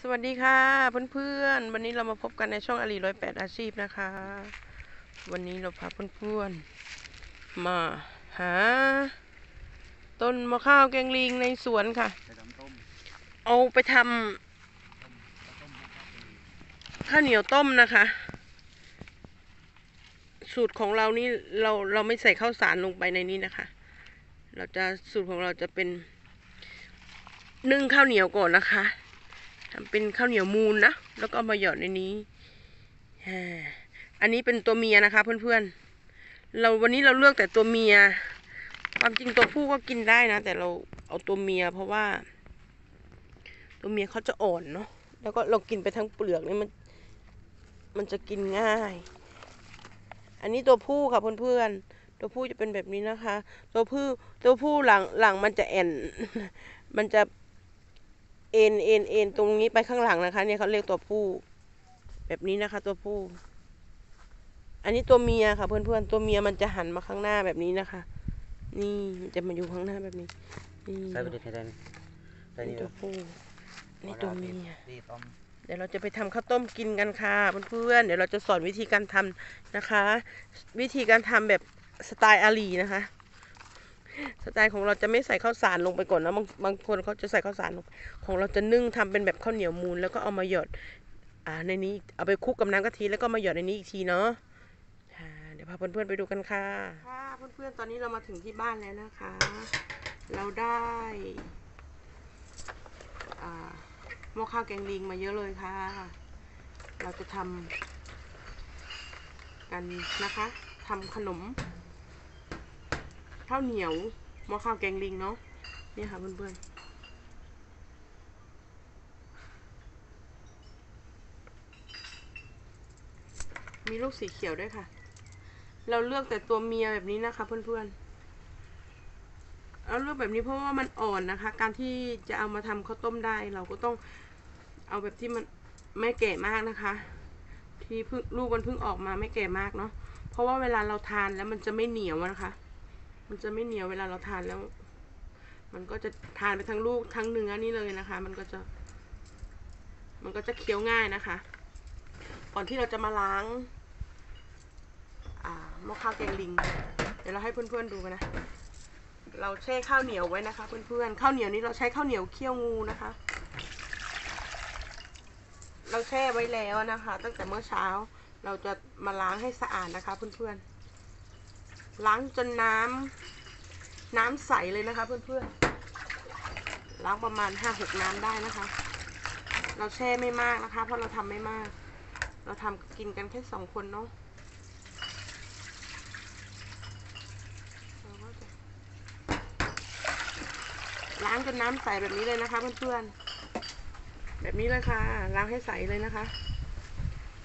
สวัสดีค่ะเพื่อนๆ วันนี้เรามาพบกันในช่องอาลีร้อยแปดอาชีพนะคะ วันนี้เราพาเพื่อนๆ มาหา ต้นมะข้าวแกงลิงในสวนค่ะไปทำต้มเอาไปทำข้าวเหนียวต้มนะคะ สูตรของเรานี่เราเราไม่ใส่ข้าวสารลงไปในนี้นะคะ เราจะสูตรของเราจะเป็นนึ่งข้าวเหนียวก่อนนะคะ ทำเป็นข้าวเหนียวมูนนะ แล้วก็มาหยอดในนี้ อันนี้เป็นตัวเมียนะคะ เพื่อนๆ เราวันนี้เราเลือกแต่ตัวเมีย ความจริงตัวผู้ก็กินได้นะ แต่เราเอาตัวเมียเพราะว่า ตัวเมียเขาจะอ่อนเนาะ แล้วก็เรากินไปทั้งเปลือกนี่มัน มันจะกินง่าย อันนี้ตัวผู้ค่ะเพื่อนๆตัวผู้จะเป็นแบบนี้นะคะ ตัวผู้ตัวผู้หลังหลังมันจะแอน มันจะ เอ็นเอ็นเอ็นตรงนี้ไปข้างหลังนะคะ เนี่ยเขาเรียกตัวผู้ แบบนี้นะคะ ตัวผู้ อันนี้ตัวเมียค่ะ เพื่อนๆตัวเมียมันจะหันมาข้างหน้าแบบนี้นะคะ นี่มันจะมาอยู่ข้างหน้าแบบนี้นี่ใส่ประเด็นให้ได้นี่ใส่นี่นี่ตัวผู้นี่ตัวเมียนี่ต้มเดี๋ยวเราจะไปทำข้าวต้มกินกันค่ะเพื่อนๆเดี๋ยวเราจะสอนวิธีการทำนะคะ วิธีการทำแบบสไตล์อาลีนะคะ สไตล์ของเราจะไม่ใส่ข้าวสารลงไปก่อนนะบางบางคนเขาจะใส่ข้าวสารลงของเราจะนึ่งทำเป็นแบบข้าวเหนียวมูนแล้วก็เอามาหยอดอ่าในนี้เอาไปคลุกกับน้ำกะทิแล้วก็มาหยอดในนี้อีกทีเนาะเดี๋ยวพาเพื่อนๆไปดูกันค่ะค่ะเพื่อนๆตอนนี้เรามาถึงที่บ้านแล้วนะคะ เราได้หม้อข้าวแกงลิงมาเยอะเลยค่ะ เราจะทำกันนะคะทำขนม ข้าวเหนียวหม้อข้าวแกงลิงเนาะนี่ค่ะเพื่อนๆมีลูกสีเขียวด้วยค่ะ เราเลือกแต่ตัวเมียแบบนี้นะคะ เพื่อนๆเราเลือกแบบนี้เพราะว่ามันอ่อนนะคะ การที่จะเอามาทำข้าวต้มได้ เราก็ต้องเอาแบบที่มันไม่แก่มากนะคะ ที่เพิ่งลูกมันเพิ่งออกมาไม่แก่มากเนาะ เพราะว่าเวลาเราทานแล้วมันจะไม่เหนียวนะคะ มันจะไม่เหนียวเวลาเราทานแล้ว มันก็จะทานไปทั้งลูกทั้งเนื้อนี่เลยนะคะ มันก็จะ มันก็จะเคี้ยวง่ายนะคะ ก่อนที่เราจะมาล้างอ่าหม้อข้าวแกงลิง เดี๋ยวเราให้เพื่อนๆดูกันนะ เราแช่ข้าวเหนียวไว้นะคะ เพื่อนๆ ข้าวเหนียวนี้เราใช้ข้าวเหนียวเคี่ยวงูนะคะ เราแช่ไว้แล้วนะคะ ตั้งแต่เมื่อเช้า เราจะมาล้างให้สะอาดนะคะ เพื่อนๆ ล้างจนน้ำน้ำใสเลยนะคะ เพื่อนๆ ล้างประมาณห้าหกน้ำได้นะคะ เราแช่ไม่มากนะคะ เพราะเราทำไม่มาก เราทำกินกันแค่สองคนเนาะล้างจนน้ำใสแบบนี้เลยนะคะเพื่อนๆ แบบนี้เลยค่ะ ล้างให้ใสเลยนะคะ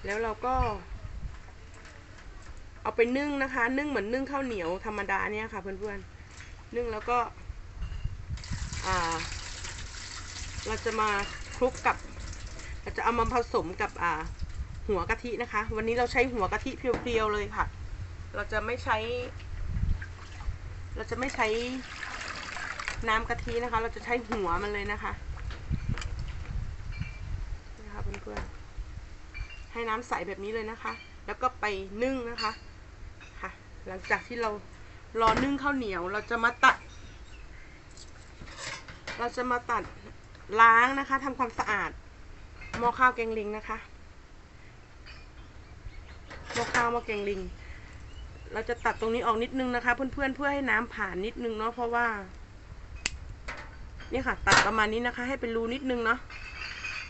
แล้วเราก็ เอาไปนึ่งนะคะ นึ่งเหมือนนึ่งข้าวเหนียวธรรมดาเนี่ยค่ะเพื่อนๆ นึ่งแล้วก็เราจะมาคลุกกับ เราจะเอามาผสมกับหัวกะทินะคะ วันนี้เราใช้หัวกะทิเพียวๆเลยค่ะ เราจะไม่ใช้ เราจะไม่ใช้น้ำกะทินะคะ เราจะใช้หัวมันเลยนะคะนะคะเพื่อนๆให้น้ำใสแบบนี้เลยนะคะ แล้วก็ไปนึ่งนะคะ หลังจากที่เรารอนึ่งข้าวเหนียว เราจะมาตัด เราจะมาตัดล้างนะคะทำความสะอาดหม้อข้าวแกงลิงนะคะหม้อข้าวหม้อแกงลิง เราจะตัดตรงนี้ออกนิดนึงนะคะ เพื่อนๆเพื่อให้น้ำผ่านนิดนึงเนาะเพราะว่านี่ค่ะ ตัดประมาณนี้นะคะ ให้เป็นรูนิดนึงเนาะ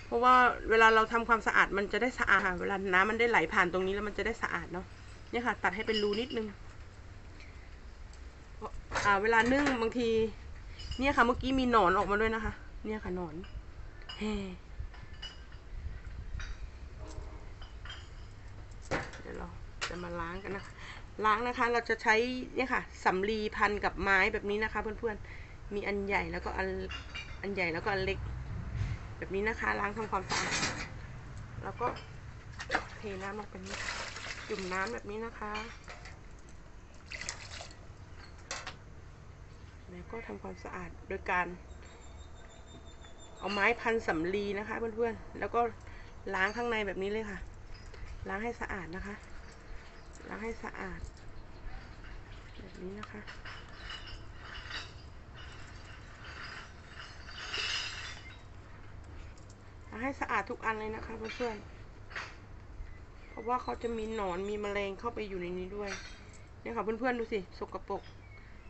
เพราะว่าเวลาเราทำความสะอาดมันจะได้สะอาดเวลาน้ำมันได้ไหลผ่านตรงนี้แล้วมันจะได้สะอาดเนาะนี่ค่ะ ตัดให้เป็นรูนิดนึง อ่า เวลานึ่งบางที เนี่ยค่ะเมื่อกี้มีหนอนออกมาด้วยนะคะ เนี่ยค่ะหนอนเฮ้เดี๋ยวเราจะมาล้างกันนะคะล้างนะคะ เราจะใช้เนี่ยค่ะสำลีพันกับไม้แบบนี้นะคะ เพื่อนๆ มีอันใหญ่แล้วก็อันอันใหญ่แล้วก็อันเล็ก แบบนี้นะคะ ล้างทำความสะอาดแล้วก็เทน้ำลงไปนี้จุ่มน้ำแบบนี้นะคะ แล้ว ก็ทำความสะอาดโดยการเอาไม้พันสำลีนะคะเพื่อนๆ แล้วก็ล้างข้างในแบบนี้เลยค่ะ ล้างให้สะอาดนะคะ ล้างให้สะอาด แบบนี้นะคะ ล้างให้สะอาดทุกอันเลยนะคะเพื่อนๆ เพราะว่าเขาจะมีหนอนมีแมลงเข้าไปอยู่ในนี้ด้วย เนี่ยค่ะเพื่อนๆดูสิ สกปรก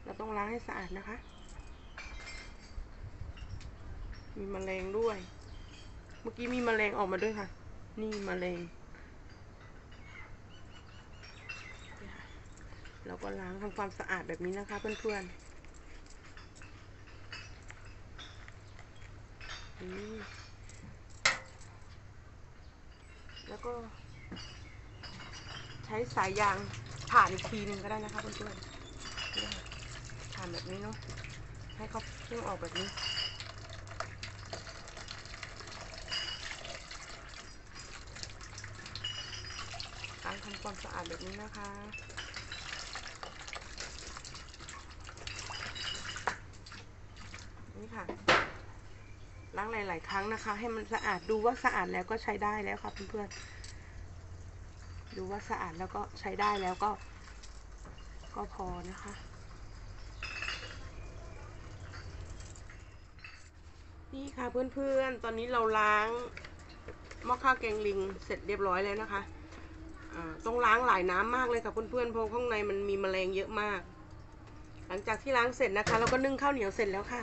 เราต้องล้างให้สะอาดนะคะ มีแมลงด้วย เมื่อกี้มีแมลงออกมาด้วยค่ะ นี่แมลง เราก็ล้างทำความสะอาดแบบนี้นะคะเพื่อนๆ แล้วก็ ใช้สายยางผ่านอีกทีหนึ่งก็ได้นะคะเพื่อนๆ ผ่านแบบนี้เนาะให้เขาเพิ่งออกแบบนี้ การทำความสะอาดแบบนี้นะคะนี่ค่ะล้างหลาย ๆ ครั้งนะคะ ให้มันสะอาดดูว่าสะอาดแล้วก็ใช้ได้แล้วค่ะเพื่อนๆดูว่าสะอาดแล้วก็ใช้ได้แล้วก็ ก็พอนะคะ นี่ค่ะเพื่อนๆ ตอนนี้เราล้างหม้อข้าวแกงลิงเสร็จเรียบร้อยแล้วนะคะต้องล้างหลายน้ำมากเลยค่ะเพื่อนๆ เพราะข้างในมันมีแมลงเยอะมาก หลังจากที่ล้างเสร็จนะคะเราก็นึ่งข้าวเหนียวเสร็จแล้วค่ะ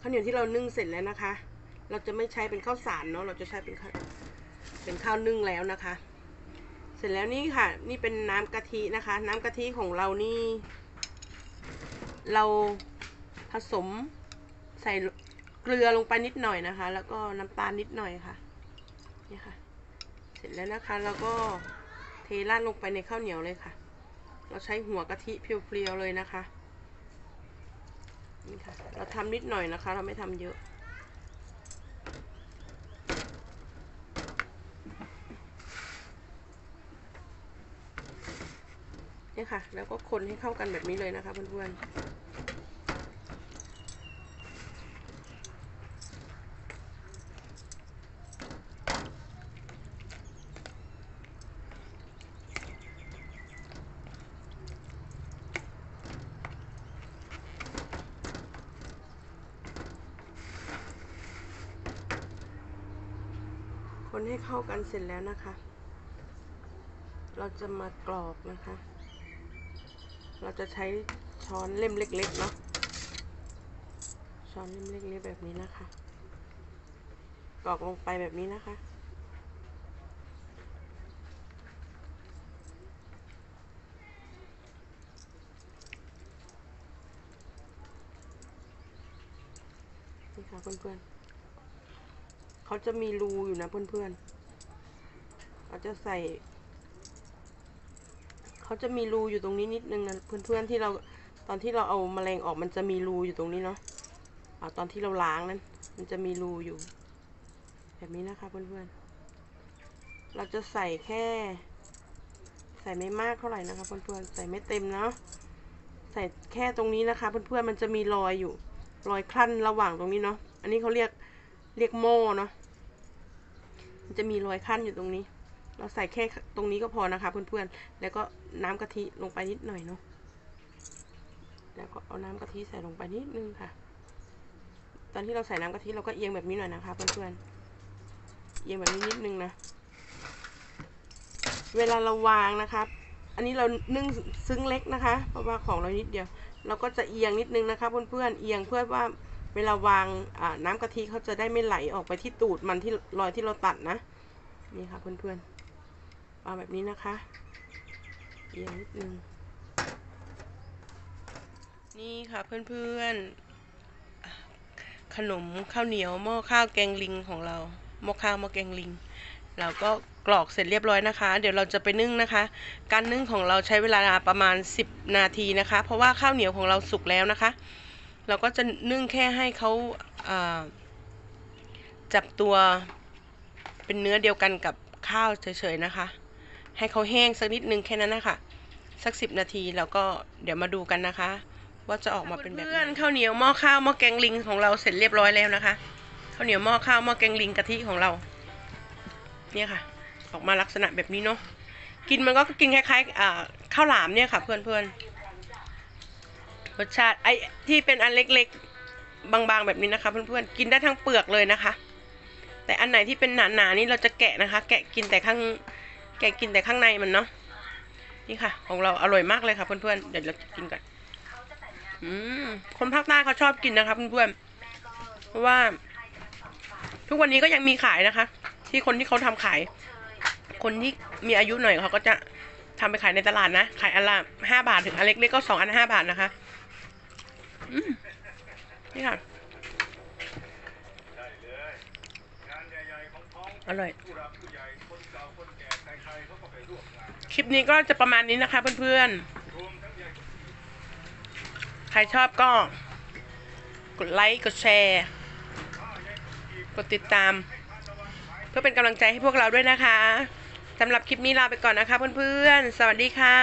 ข้าวเหนียวที่เรานึ่งเสร็จแล้วนะคะ เราจะไม่ใช้เป็นข้าวสารเนาะเราจะใช้เป็นข้าวเป็นข้าวนึ่งแล้วนะคะ เสร็จแล้วนี่ค่ะ นี่เป็นน้ำกะทินะคะ น้ำกะทิของเรานี่ เราผสมใส่ กลือลงไปนิดหน่อยนะคะ แล้วก็น้ำตาลนิดหน่อยค่ะนี่ค่ะ เสร็จแล้วนะคะเราก็เทราดลงไปในข้าวเหนียวเลยค่ะ เราใช้หัวกะทิเพียวๆเลยนะคะนี่ค่ะ เราทำนิดหน่อยนะคะ เราไม่ทำเยอะนี่ค่ะ แล้วก็คนให้เข้ากันแบบนี้เลยนะคะเพื่อนๆ คนให้เข้ากันเสร็จแล้วนะคะ เราจะมากรอกนะคะ เราจะใช้ช้อนเล่มเล็กๆเนาะ ช้อนเล่มเล็กๆแบบนี้นะคะ กรอกลงไปแบบนี้นะคะนี่ค่ะเพื่อนๆ เขาจะมีรูอยู่นะเพื่อนๆเขาจะใส่ เขาจะมีรูอยู่ตรงนี้นิดนึงนะเพื่อนๆที่เราตอนที่เราเอาแมลงออกมันจะมีรูอยู่ตรงนี้เนาะอาตอนที่เราล้างนั้น มันจะมีรูอยู่ แบบนี้นะคะเพื่อนๆ เราจะใส่แค่ ใส่ไม่มากเท่าไหร่นะคะเพื่อนๆ ใส่ไม่เต็มเนาะ ใส่แค่ตรงนี้นะคะเพื่อนๆ มันจะมีรอยอยู่ รอยคลั่นระหว่างตรงนี้เนาะ อันนี้เขาเรียก เรียกโม่เนาะมันจะมีรอยขั้นอยู่ตรงนี้ เราใส่แค่ตรงนี้ก็พอนะคะเพื่อนๆ แล้วก็น้ำกะทิลงไปนิดหน่อยเนาะแล้วก็เอาน้ำกะทิใส่ลงไปนิดนึงค่ะ ตอนที่เราใส่น้ำกะทิเราก็เอียงแบบนี้หน่อยนะคะเพื่อนๆ เอียงแบบนี้นิดนึงนะ เวลาเราวางนะครับอันนี้เรานึ่งซึ้งเล็กนะคะ เพราะว่าของเรานิดเดียว เราก็จะเอียงนิดนึงนะคะเพื่อนๆ เอียงเพื่อว่า เวลาวางน้ำกะทิเขาจะได้ไม่ไหลออกไปที่ตูดมันที่รอยที่เราตัดนะ นี่ค่ะเพื่อนๆวางแบบนี้นะคะเอียงนิดนึง นี่ค่ะเพื่อนๆ ขนมข้าวเหนียวหม้อข้าวแกงลิงของเราหม้อข้าวหม้อแกงลิง เราก็กรอกเสร็จเรียบร้อยนะคะ เดี๋ยวเราจะไปนึ่งนะคะ การนึ่งของเราใช้เวลาประมาณ 10 นาทีนะคะ เพราะว่าข้าวเหนียวของเราสุกแล้วนะคะ เราก็จะนึ่งแค่ให้เขาอ่าจับตัวเป็นเนื้อเดียวกันกับข้าวเฉยๆนะคะ ให้เขาแห้งสักนิดนึงแค่นั้นนะคะสักสิบนาทีแล้วก็เดี๋ยวมาดูกันนะคะ ว่าจะออกมาเป็นแบบเพื่อนข้าวเหนียวหม้อข้าวหม้อแกงลิงของเราเสร็จเรียบร้อยแล้วนะคะข้าวเหนียวหม้อข้าวหม้อแกงลิงกะทิของเรา เนี่ยค่ะ ออกมาลักษณะแบบนี้เนาะกินมันก็กินคล้ายๆข้าวหลามเนี่ยค่ะ เพื่อนๆ รสชาติไอ้ที่เป็นอันเล็กๆ บางๆแบบนี้นะคะเพื่อนๆ กินได้ทั้งเปลือกเลยนะคะ แต่อันไหนที่เป็นหนาๆนี่เราจะแกะนะคะ แกะกินแต่ข้าง แกะกินแต่ข้างในมันเนาะ นี่ค่ะ ของเราอร่อยมากเลยค่ะเพื่อนๆ เดี๋ยวเราจะกินกันอืม คนภาคใต้เขาชอบกินนะคะเพื่อนๆ เพราะว่า ทุกวันนี้ก็ยังมีขายนะคะ ที่คนที่เขาทำขาย คนที่มีอายุหน่อยเขาก็จะทำไปขายในตลาดนะ ขายอันละห้าบาทถึงอันเล็กๆก็สองอันห้าบาทนะคะ นี่ค่ะ อร่อย คลิปนี้ก็จะประมาณนี้นะคะเพื่อนๆ ใครชอบก็ กดไลค์ กดแชร์ กดติดตาม เพื่อเป็นกำลังใจให้พวกเราด้วยนะคะสำหรับคลิปนี้ลาไปก่อนนะคะเพื่อนๆ สวัสดีค่ะ